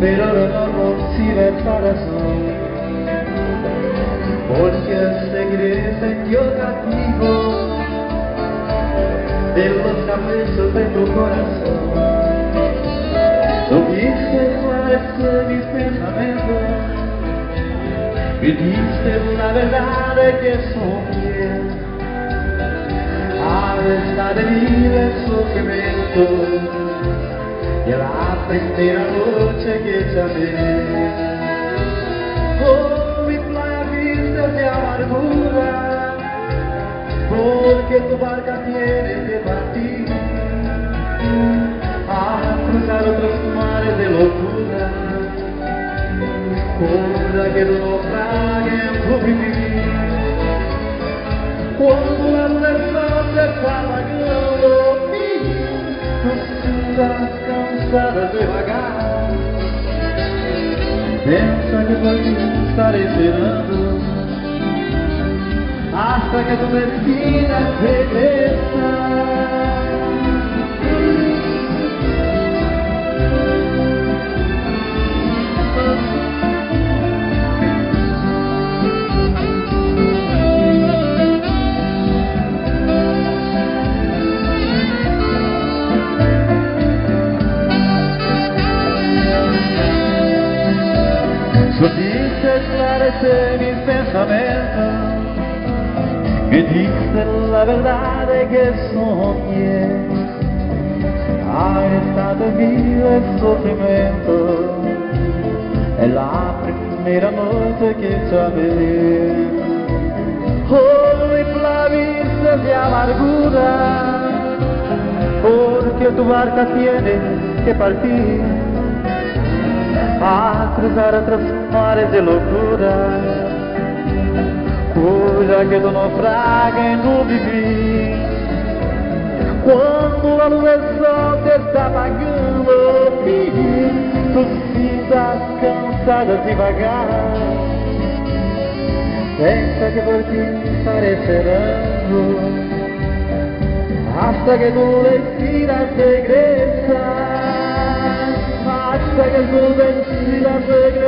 pero no concibe el corazón, porque se crece en Dios de los caprichos de tu corazón. No viste cuál mis pensamientos, viniste la verdad de que soy bien, a pesar de mi sufrimiento y la primera noche que te amé. Oh, mi playa de amargura, porque tu barca tiene que partir a cruzar otros mares de locura, para que no naufrague tu vivir. Cuando la luna se Pensa que ti estarei esperando. Hasta que tu destino regresa esclarecer mis pensamientos Me diste la verdad de que soñé Ha estado vivo el sufrimiento En la primera noche que te amé Hoy vista de amargura Porque tu barca tiene que partir a cruzar otros mares de loucura. Cuida que do naufrague no vivi Quando a lua te está apagando Tu cintas cansadas devagar. Pensa que por ti estaré esperando Hasta que tu destinas regresa hasta que el mundo en sí la regreso.